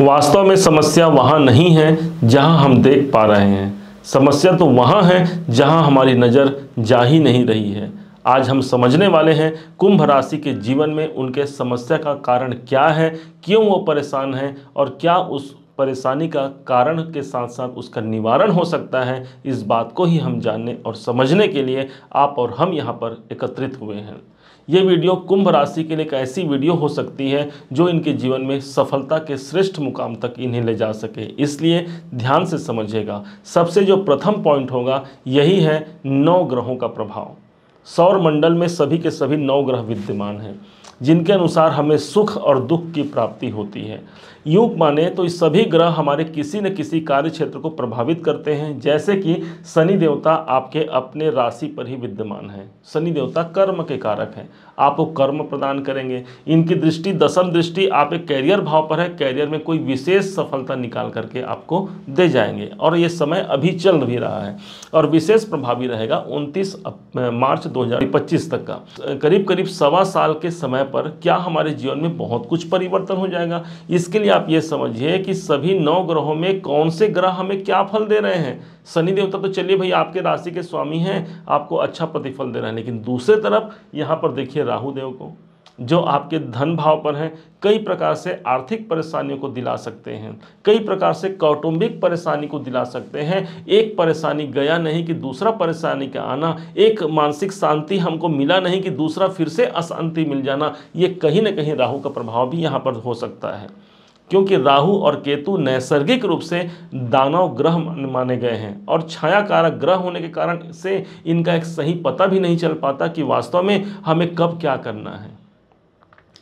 वास्तव में समस्या वहाँ नहीं है जहाँ हम देख पा रहे हैं। समस्या तो वहाँ है जहाँ हमारी नज़र जा ही नहीं रही है। आज हम समझने वाले हैं, कुंभ राशि के जीवन में उनके समस्या का कारण क्या है, क्यों वो परेशान हैं और क्या उस परेशानी का कारण के साथ साथ उसका निवारण हो सकता है। इस बात को ही हम जानने और समझने के लिए आप और हम यहाँ पर एकत्रित हुए हैं। ये वीडियो कुंभ राशि के लिए एक ऐसी वीडियो हो सकती है जो इनके जीवन में सफलता के श्रेष्ठ मुकाम तक इन्हें ले जा सके। इसलिए ध्यान से समझिएगा, सबसे जो प्रथम पॉइंट होगा, यही है नौ ग्रहों का प्रभाव। सौर मंडल में सभी के सभी नौ ग्रह विद्यमान हैं। जिनके अनुसार हमें सुख और दुख की प्राप्ति होती है। यूँ माने तो इस सभी ग्रह हमारे किसी न किसी कार्य क्षेत्र को प्रभावित करते हैं, जैसे कि शनि देवता आपके अपने राशि पर ही विद्यमान है। शनि देवता कर्म के कारक हैं। आपको कर्म प्रदान करेंगे। इनकी दृष्टि, दसम दृष्टि आप एक कैरियर भाव पर है। कैरियर में कोई विशेष सफलता निकाल करके आपको दे जाएँगे। और ये समय अभी चल भी रहा है और विशेष प्रभावी रहेगा उनतीस मार्च दो हज़ार पच्चीस तक का। करीब करीब सवा साल के समय पर क्या हमारे जीवन में बहुत कुछ परिवर्तन हो जाएगा? इसके लिए आप ये समझिए कि सभी नौ ग्रहों में कौन से ग्रह हमें क्या फल दे रहे हैं? शनि देवता तो चलिए भाई, आपके राशि के स्वामी हैं, आपको अच्छा प्रतिफल दे रहे हैं। लेकिन दूसरे तरफ़, यहाँ पर देखिए राहुदेव को। जो आपके धन भाव पर हैं, कई प्रकार से आर्थिक परेशानियों को दिला सकते हैं, कई प्रकार से कौटुंबिक परेशानी को दिला सकते हैं। एक परेशानी गया नहीं कि दूसरा परेशानी का आना, एक मानसिक शांति हमको मिला नहीं कि दूसरा फिर से अशांति मिल जाना, ये कहीं ना कहीं राहु का प्रभाव भी यहाँ पर हो सकता है। क्योंकि राहु और केतु नैसर्गिक रूप से दानव ग्रह माने गए हैं और छाया कारक ग्रह होने के कारण से इनका एक सही पता भी नहीं चल पाता कि वास्तव में हमें कब क्या करना है।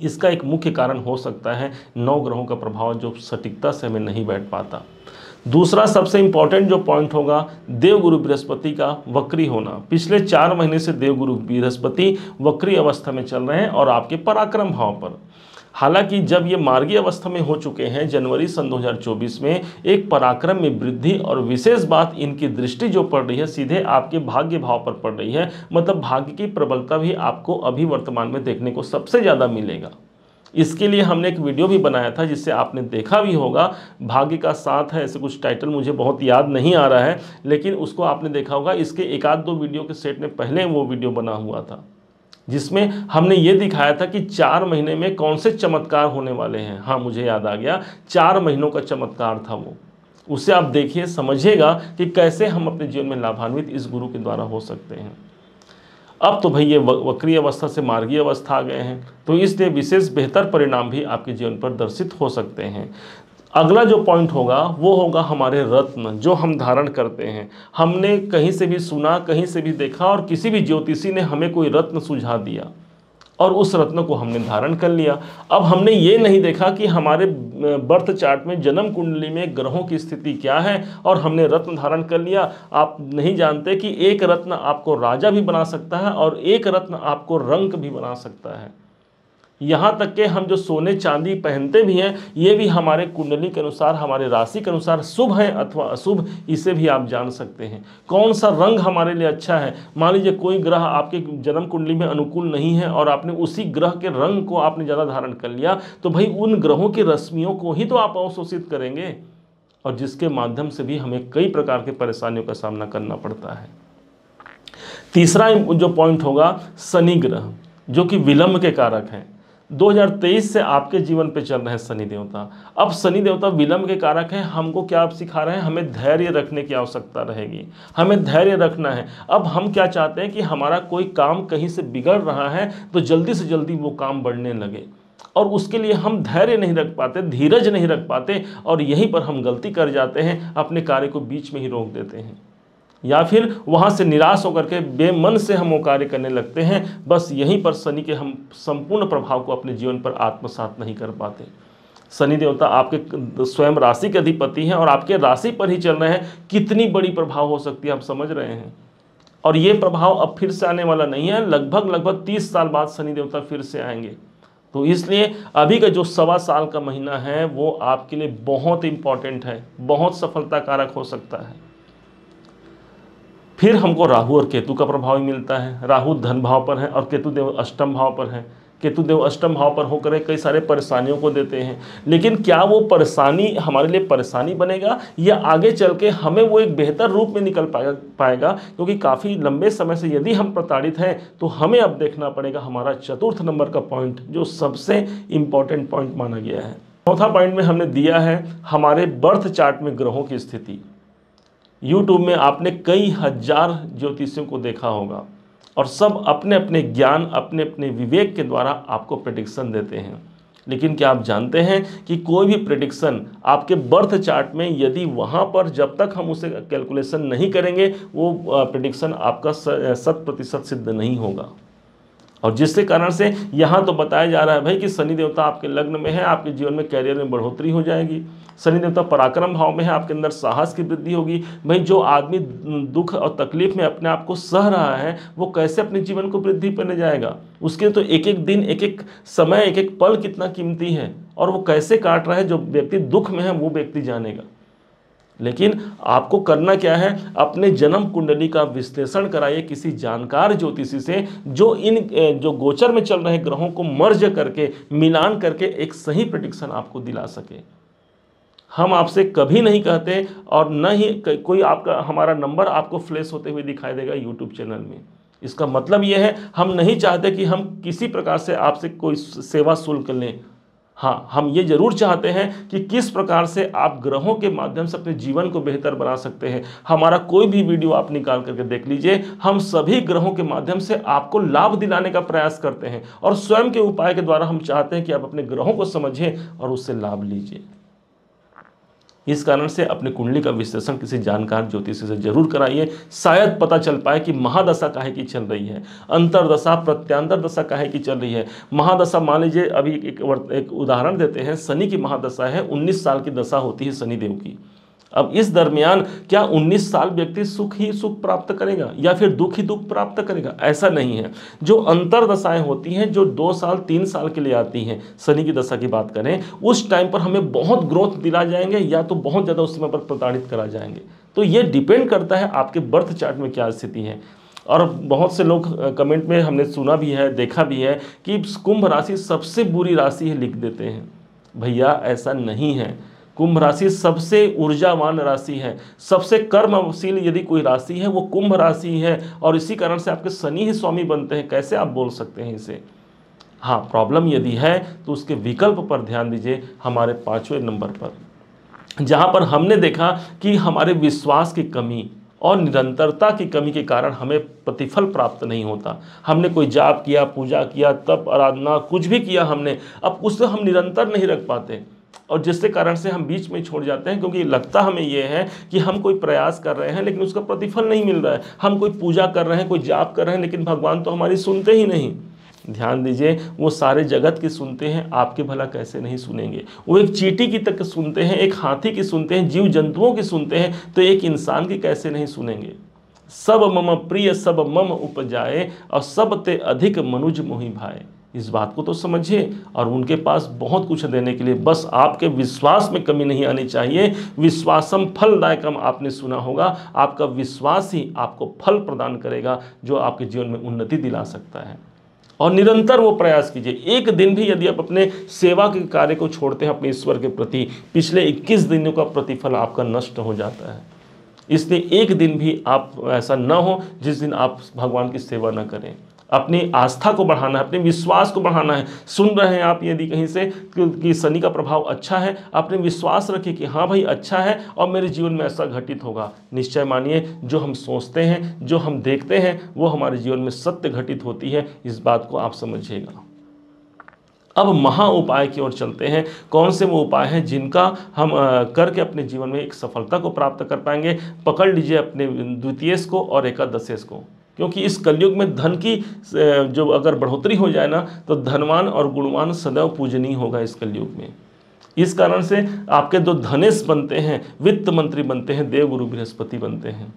इसका एक मुख्य कारण हो सकता है नौ ग्रहों का प्रभाव जो सटीकता से हमें नहीं बैठ पाता। दूसरा सबसे इंपॉर्टेंट जो पॉइंट होगा, देवगुरु बृहस्पति का वक्री होना। पिछले चार महीने से देवगुरु बृहस्पति वक्री अवस्था में चल रहे हैं और आपके पराक्रम भाव पर। हालाँकि जब ये मार्गी अवस्था में हो चुके हैं, जनवरी सन 2024 में, एक पराक्रम में वृद्धि और विशेष बात इनकी दृष्टि जो पड़ रही है, सीधे आपके भाग्य भाव पर पड़ रही है। मतलब भाग्य की प्रबलता भी आपको अभी वर्तमान में देखने को सबसे ज़्यादा मिलेगा। इसके लिए हमने एक वीडियो भी बनाया था, जिससे आपने देखा भी होगा, भाग्य का साथ है, ऐसे कुछ टाइटल मुझे बहुत याद नहीं आ रहा है, लेकिन उसको आपने देखा होगा। इसके एक आध दो वीडियो के सेट में पहले वो वीडियो बना हुआ था। जिसमें हमने ये दिखाया था कि चार महीने में कौन से चमत्कार होने वाले हैं। हाँ मुझे याद आ गया, चार महीनों का चमत्कार था वो। उसे आप देखिए, समझिएगा कि कैसे हम अपने जीवन में लाभान्वित इस गुरु के द्वारा हो सकते हैं। अब तो भाई ये वक्री अवस्था से मार्गीय अवस्था आ गए हैं तो इसलिए विशेष बेहतर परिणाम भी आपके जीवन पर दर्शित हो सकते हैं। अगला जो पॉइंट होगा, वो होगा हमारे रत्न, जो हम धारण करते हैं। हमने कहीं से भी सुना, कहीं से भी देखा और किसी भी ज्योतिषी ने हमें कोई रत्न सुझा दिया और उस रत्न को हमने धारण कर लिया। अब हमने ये नहीं देखा कि हमारे बर्थ चार्ट में जन्म कुंडली में ग्रहों की स्थिति क्या है और हमने रत्न धारण कर लिया। आप नहीं जानते कि एक रत्न आपको राजा भी बना सकता है और एक रत्न आपको रंक भी बना सकता है। यहाँ तक के हम जो सोने चांदी पहनते भी हैं, ये भी हमारे कुंडली के अनुसार, हमारे राशि के अनुसार शुभ है अथवा अशुभ, इसे भी आप जान सकते हैं। कौन सा रंग हमारे लिए अच्छा है? मान लीजिए कोई ग्रह आपके जन्म कुंडली में अनुकूल नहीं है और आपने उसी ग्रह के रंग को आपने ज़्यादा धारण कर लिया तो भाई उन ग्रहों की रश्मियों को ही तो आप अवशोषित करेंगे। और जिसके माध्यम से भी हमें कई प्रकार के परेशानियों का सामना करना पड़ता है। तीसरा जो पॉइंट होगा, शनि ग्रह, जो कि विलंब के कारक हैं। 2023 से आपके जीवन पे चल रहे हैं शनि देवता। अब शनि देवता विलंब के कारक हैं, हमको क्या आप सिखा रहे हैं? हमें धैर्य रखने की आवश्यकता रहेगी। हमें धैर्य रखना है। अब हम क्या चाहते हैं कि हमारा कोई काम कहीं से बिगड़ रहा है तो जल्दी से जल्दी वो काम बढ़ने लगे। और उसके लिए हम धैर्य नहीं रख पाते, धीरज नहीं रख पाते, और यहीं पर हम गलती कर जाते हैं, अपने कार्य को बीच में ही रोक देते हैं। या फिर वहाँ से निराश होकर के बेमन से हम वो कार्य करने लगते हैं, बस यहीं पर शनि के हम संपूर्ण प्रभाव को अपने जीवन पर आत्मसात नहीं कर पाते। शनि देवता आपके स्वयं राशि के अधिपति हैं और आपके राशि पर ही चल रहे हैं। कितनी बड़ी प्रभाव हो सकती है, आप समझ रहे हैं। और ये प्रभाव अब फिर से आने वाला नहीं है। लगभग लगभग तीस साल बाद शनि देवता फिर से आएँगे। तो इसलिए अभी का जो सवा साल का महीना है, वो आपके लिए बहुत इंपॉर्टेंट है, बहुत सफलता कारक हो सकता है। फिर हमको राहु और केतु का प्रभाव मिलता है। राहु धन भाव पर है और केतु देव अष्टम भाव पर है। केतु देव अष्टम भाव पर होकर कई सारे परेशानियों को देते हैं। लेकिन क्या वो परेशानी हमारे लिए परेशानी बनेगा या आगे चल के हमें वो एक बेहतर रूप में निकल पाएगा पाएगा? क्योंकि काफ़ी लंबे समय से यदि हम प्रताड़ित हैं तो हमें अब देखना पड़ेगा हमारा चतुर्थ नंबर का पॉइंट जो सबसे इंपॉर्टेंट पॉइंट माना गया है। चौथा पॉइंट में हमने दिया है हमारे बर्थ चार्ट में ग्रहों की स्थिति। यूट्यूब में आपने कई हज़ार ज्योतिषियों को देखा होगा और सब अपने अपने ज्ञान, अपने अपने विवेक के द्वारा आपको प्रडिक्शन देते हैं। लेकिन क्या आप जानते हैं कि कोई भी प्रिडिक्शन आपके बर्थ चार्ट में यदि वहाँ पर जब तक हम उसे कैलकुलेशन नहीं करेंगे, वो प्रिडिक्शन आपका शत प्रतिशत सिद्ध नहीं होगा। और जिसके कारण से यहाँ तो बताया जा रहा है भाई कि शनि देवता आपके लग्न में है, आपके जीवन में कैरियर में बढ़ोतरी हो जाएगी। शनि देवता पराक्रम भाव में है, आपके अंदर साहस की वृद्धि होगी। भाई, जो आदमी दुख और तकलीफ़ में अपने आप को सह रहा है, वो कैसे अपने जीवन को वृद्धि करने जाएगा? उसके तो एक एक दिन एक एक समय एक एक पल कितना कीमती है और वो कैसे काट रहा है, जो व्यक्ति दुख में है, वो व्यक्ति जानेगा। लेकिन आपको करना क्या है? अपने जन्म कुंडली का विश्लेषण कराइए किसी जानकार ज्योतिषी से, जो इन जो गोचर में चल रहे ग्रहों को मर्ज करके, मिलान करके एक सही प्रडिक्शन आपको दिला सके। हम आपसे कभी नहीं कहते और न ही कोई आपका, हमारा नंबर आपको फ्लैश होते हुए दिखाई देगा यूट्यूब चैनल में। इसका मतलब यह है, हम नहीं चाहते कि हम किसी प्रकार से आपसे कोई सेवा शुल्क लें। हाँ हम ये ज़रूर चाहते हैं कि किस प्रकार से आप ग्रहों के माध्यम से अपने जीवन को बेहतर बना सकते हैं। हमारा कोई भी वीडियो आप निकाल करके देख लीजिए, हम सभी ग्रहों के माध्यम से आपको लाभ दिलाने का प्रयास करते हैं और स्वयं के उपाय के द्वारा हम चाहते हैं कि आप अपने ग्रहों को समझें और उससे लाभ लीजिए। इस कारण से अपने कुंडली का विश्लेषण किसी जानकार ज्योतिष से ज़रूर कराइए। शायद पता चल पाए कि महादशा काहे की चल रही है। अंतरदशा प्रत्यंतर दशा काहे की चल रही है। महादशा मान लीजिए अभी एक, एक उदाहरण देते हैं। शनि की महादशा है उन्नीस साल की दशा होती है शनिदेव की। अब इस दरमियान क्या 19 साल व्यक्ति सुख ही सुख प्राप्त करेगा या फिर दुख ही दुख प्राप्त करेगा? ऐसा नहीं है। जो अंतर दशाएँ होती हैं, जो दो साल, तीन साल के लिए आती हैं, शनि की दशा की बात करें, उस टाइम पर हमें बहुत ग्रोथ दिला जाएँगे या तो बहुत ज़्यादा उस समय पर प्रताड़ित करा जाएँगे। तो ये डिपेंड करता है आपके बर्थ चार्ट में क्या स्थिति है। और बहुत से लोग कमेंट में हमने सुना भी है, देखा भी है कि कुंभ राशि सबसे बुरी राशि है लिख देते हैं। भैया, ऐसा नहीं है। कुंभ राशि सबसे ऊर्जावान राशि है। सबसे कर्मशील यदि कोई राशि है, वो कुंभ राशि है और इसी कारण से आपके शनि ही स्वामी बनते हैं। कैसे आप बोल सकते हैं इसे? हाँ प्रॉब्लम यदि है तो उसके विकल्प पर ध्यान दीजिए हमारे पाँचवें नंबर पर। जहाँ पर हमने देखा कि हमारे विश्वास की कमी और निरंतरता की कमी के कारण हमें प्रतिफल प्राप्त नहीं होता। हमने कोई जाप किया, पूजा किया, तप, आराधना, कुछ भी किया हमने, अब उससे हम निरंतर नहीं रख पाते। और जिसके कारण से हम बीच में छोड़ जाते हैं, क्योंकि लगता हमें यह है कि हम कोई प्रयास कर रहे हैं, लेकिन उसका प्रतिफल नहीं मिल रहा है। हम कोई पूजा कर रहे हैं, कोई जाप कर रहे हैं, लेकिन भगवान तो हमारी सुनते ही नहीं। ध्यान दीजिए, वो सारे जगत की सुनते हैं, आपके भला कैसे नहीं सुनेंगे। वो एक चीटी की तक सुनते हैं, एक हाथी की सुनते हैं जीव जंतुओं की सुनते हैं तो एक इंसान की कैसे नहीं सुनेंगे। सब मम प्रिय, सब मम उपजाए, और सब ते अधिक मनुज मोहि भाई इस बात को तो समझिए और उनके पास बहुत कुछ देने के लिए बस आपके विश्वास में कमी नहीं आनी चाहिए। विश्वासम फलदायकम, आपने सुना होगा, आपका विश्वास ही आपको फल प्रदान करेगा जो आपके जीवन में उन्नति दिला सकता है। और निरंतर वो प्रयास कीजिए। एक दिन भी यदि आप अपने सेवा के कार्य को छोड़ते हैं अपने ईश्वर के प्रति, पिछले 21 दिनों का प्रतिफल आपका नष्ट हो जाता है। इसलिए एक दिन भी आप ऐसा न हो जिस दिन आप भगवान की सेवा न करें। अपनी आस्था को बढ़ाना है, अपने विश्वास को बढ़ाना है। सुन रहे हैं आप यदि कहीं से कि शनि का प्रभाव अच्छा है अपने विश्वास रखिए कि हाँ भाई अच्छा है और मेरे जीवन में ऐसा घटित होगा। निश्चय मानिए, जो हम सोचते हैं, जो हम देखते हैं, वो हमारे जीवन में सत्य घटित होती है। इस बात को आप समझिएगा। अब महा उपाय की ओर चलते हैं। कौन से वो उपाय हैं जिनका हम करके अपने जीवन में एक सफलता को प्राप्त कर पाएँगे? पकड़ लीजिए अपने द्वितीय को और एकादशेश को। क्योंकि इस कलयुग में धन की जो अगर बढ़ोतरी हो जाए ना तो धनवान और गुणवान सदैव पूजनीय होगा इस कलयुग में। इस कारण से आपके जो धनेश बनते हैं, वित्त मंत्री बनते हैं देवगुरु बृहस्पति बनते हैं।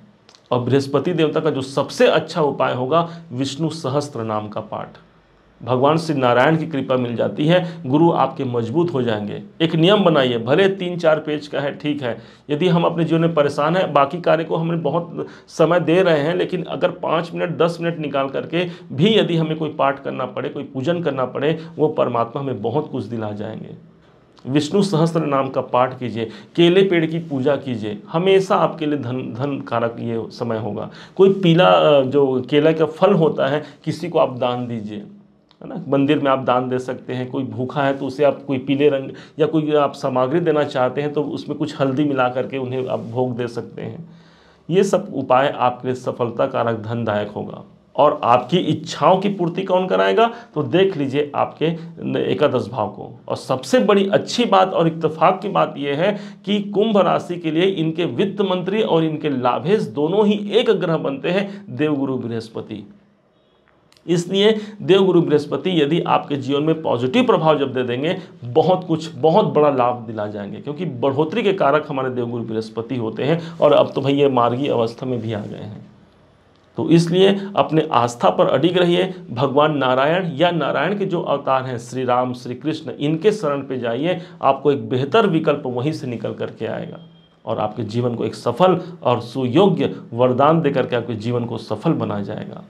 और बृहस्पति देवता का जो सबसे अच्छा उपाय होगा, विष्णु सहस्त्र नाम का पाठ। भगवान श्री नारायण की कृपा मिल जाती है, गुरु आपके मज़बूत हो जाएँगे। एक नियम बनाइए, भले तीन चार पेज का है, ठीक है। यदि हम अपने जीवन में परेशान हैं, बाकी कार्य को हमें बहुत समय दे रहे हैं, लेकिन अगर पाँच मिनट, दस मिनट निकाल करके भी यदि हमें कोई पाठ करना पड़े, कोई पूजन करना पड़े, वो परमात्मा हमें बहुत कुछ दिला जाएँगे। विष्णु सहस्त्र नाम का पाठ कीजिए, केले पेड़ की पूजा कीजिए, हमेशा आपके लिए धन धन कारक ये समय होगा। कोई पीला जो केला का फल होता है, किसी को आप दान दीजिए। है ना? मंदिर में आप दान दे सकते हैं, कोई भूखा है तो उसे आप कोई पीले रंग या कोई आप सामग्री देना चाहते हैं तो उसमें कुछ हल्दी मिला करके उन्हें आप भोग दे सकते हैं। ये सब उपाय आपके लिए सफलता कारक धनदायक होगा और आपकी इच्छाओं की पूर्ति कौन कराएगा? तो देख लीजिए आपके एकादश भाव को। और सबसे बड़ी अच्छी बात और इत्तेफाक की बात यह है कि कुंभ राशि के लिए इनके वित्त मंत्री और इनके लाभेश दोनों ही एक ग्रह बनते हैं, देवगुरु बृहस्पति। इसलिए देवगुरु बृहस्पति यदि आपके जीवन में पॉजिटिव प्रभाव जब दे देंगे, बहुत कुछ, बहुत बड़ा लाभ दिला जाएँगे, क्योंकि बढ़ोतरी के कारक हमारे देवगुरु बृहस्पति होते हैं और अब तो भाई ये मार्गी अवस्था में भी आ गए हैं। तो इसलिए अपने आस्था पर अडिग रहिए, भगवान नारायण या नारायण के जो अवतार हैं, श्री राम, श्री कृष्ण, इनके शरण पे जाइए, आपको एक बेहतर विकल्प वहीं से निकल करके आएगा और आपके जीवन को एक सफल और सुयोग्य वरदान देकर के आपके जीवन को सफल बनाया जाएगा।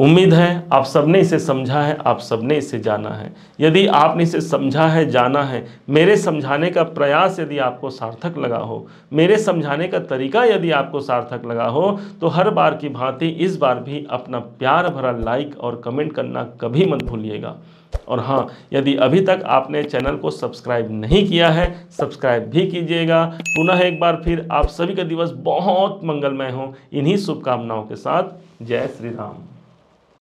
उम्मीद है आप सबने इसे समझा है, आप सबने इसे जाना है। यदि आपने इसे समझा है, जाना है। मेरे समझाने का प्रयास यदि आपको सार्थक लगा हो, मेरे समझाने का तरीका यदि आपको सार्थक लगा हो तो हर बार की भांति इस बार भी अपना प्यार भरा लाइक और कमेंट करना कभी मत भूलिएगा। और हाँ यदि अभी तक आपने चैनल को सब्सक्राइब नहीं किया है, सब्सक्राइब भी कीजिएगा। पुनः एक बार फिर आप सभी का दिवस बहुत मंगलमय हो। इन्हीं शुभकामनाओं के साथ जय श्री राम।